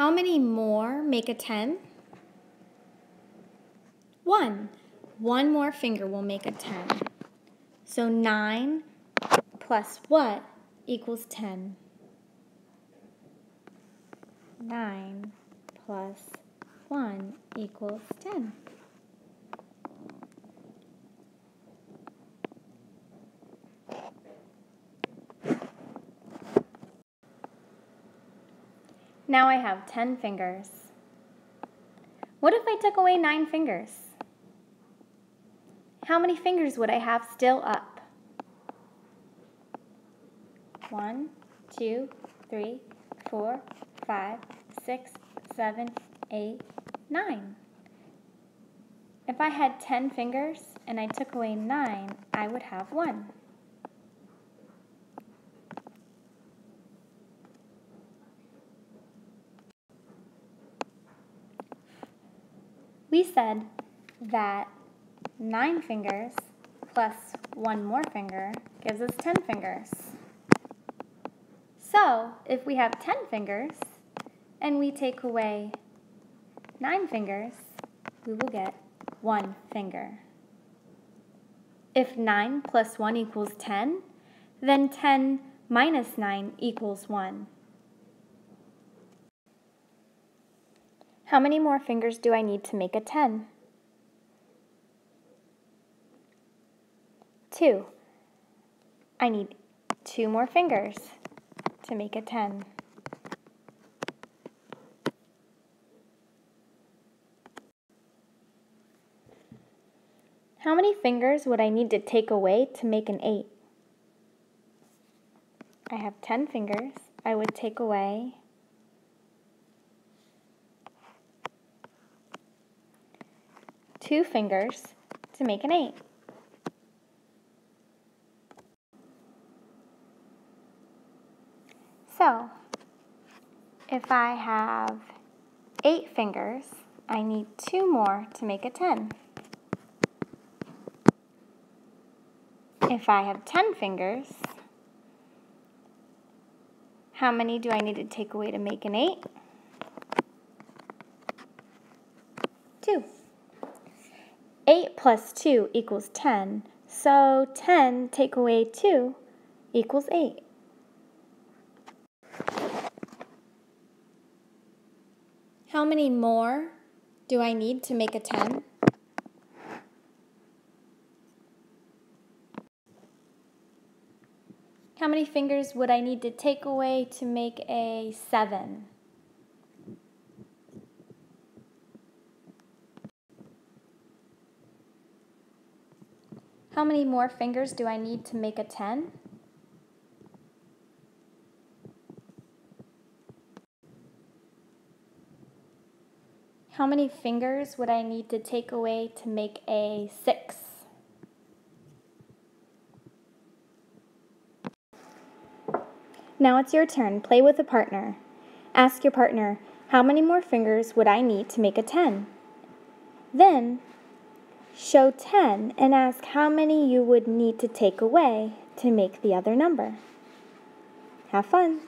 How many more make a 10? 1. One more finger will make a 10. So 9 plus what equals 10? 9 plus 1 equals 10. Now I have 10 fingers. What if I took away 9 fingers? How many fingers would I have still up? One, two, three, four, five, six, seven, eight, nine. If I had 10 fingers and I took away 9, I would have 1. We said that 9 fingers plus one more finger gives us 10 fingers. So, if we have 10 fingers and we take away 9 fingers, we will get 1 finger. If 9 plus 1 equals 10, then 10 minus 9 equals 1. How many more fingers do I need to make a 10? 2. I need two more fingers to make a 10. How many fingers would I need to take away to make an 8? I have 10 fingers. I would take away two fingers to make an eight. So, if I have eight fingers, I need two more to make a 10. If I have 10 fingers, how many do I need to take away to make an 8? Two. 8 plus 2 equals 10, so 10 take away 2 equals 8. How many more do I need to make a 10? How many fingers would I need to take away to make a 7? How many more fingers do I need to make a 10? How many fingers would I need to take away to make a 6? Now it's your turn. Play with a partner. Ask your partner, how many more fingers would I need to make a 10? Then, Show 10 and ask how many you would need to take away to make the other number. Have fun!